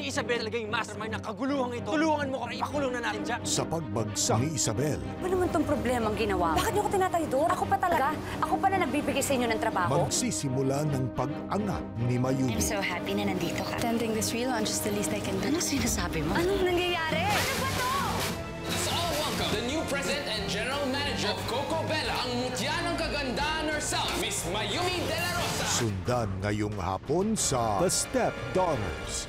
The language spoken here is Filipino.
Si Isabel talaga yung mastermind ng kaguluhan ito. Tulungan mo kami, ipakulong na natin dyan. Sa pagbagsak ni Isabel, Ano naman tong problema ang ginawa? Bakit niyo ko tinataydor? Ako pa talaga? Ako pa na nagbibigay sa inyo ng trabaho? magsisimula ng pag-angat ni Mayumi. I'm so happy na nandito ka. Attending this relaunch is the least I can do. Ano sinasabi mo? Anong nangyayari? Ano ba to? Let's all welcome the new president and general manager of Coco Bella, ang mutya ng kagandahan herself, Miss Mayumi De La Rosa. Sundan ngayong hapon sa The Step Daughters.